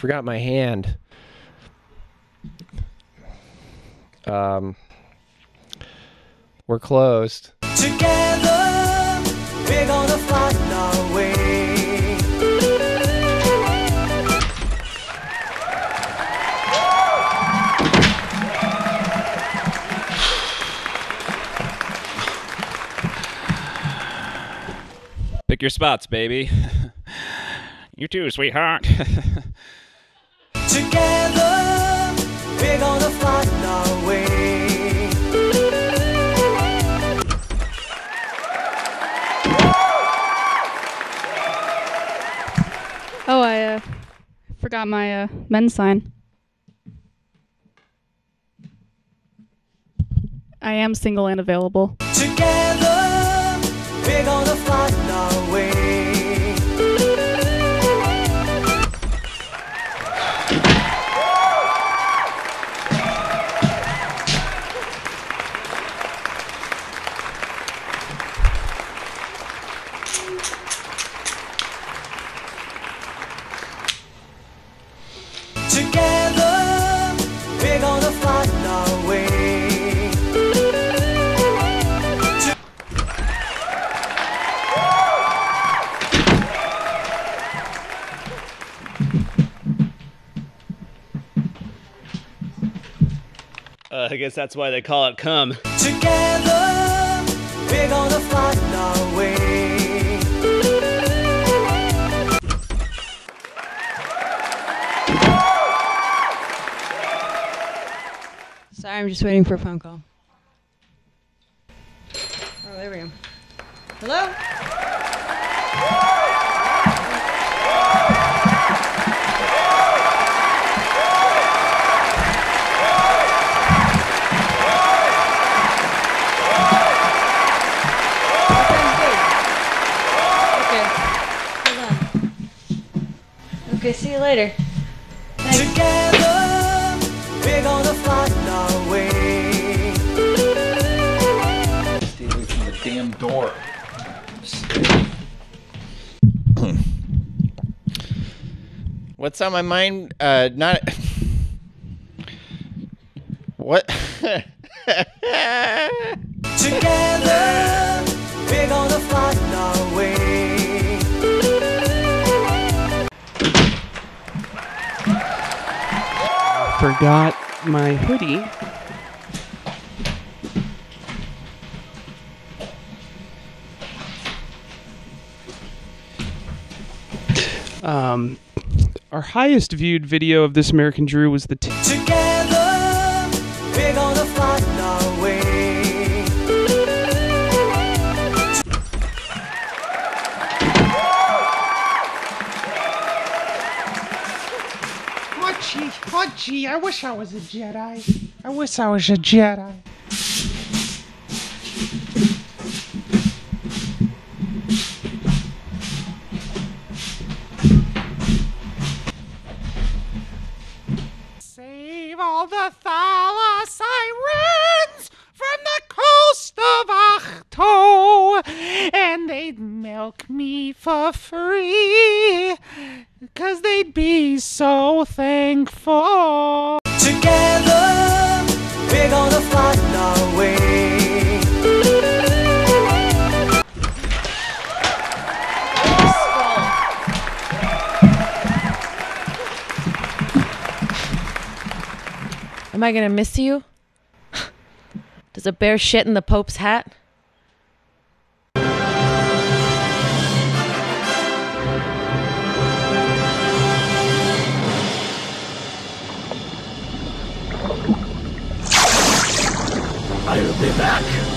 Forgot my hand. Um, we're closed. Together, we're gonna find our way. Pick your spots, baby. you too, sweetheart. Together, we're gonna find our way. Oh, I uh, forgot my uh, men's sign. I am single and available. Together, uh, I guess that's why they call it come. Together, we're gonna find our way. Sorry, I'm just waiting for a phone call. Oh, there we go. Hello? Okay, see you later. Together, we're gonna find our way. Stay away from the damn door. What's on my mind? Uh, not. what? Together, Forgot my hoodie. Um, our highest viewed video of this American Drew was the t- Together, gee, oh gee, I wish I was a Jedi. I wish I was a Jedi. Save all the Thala sirens from the coast of Ahch-To, and they'd milk me for free, cause they'd be so thankful. Together, we're gonna find our way. Am I gonna miss you? Does a bear shit in the Pope's hat? I'll be back.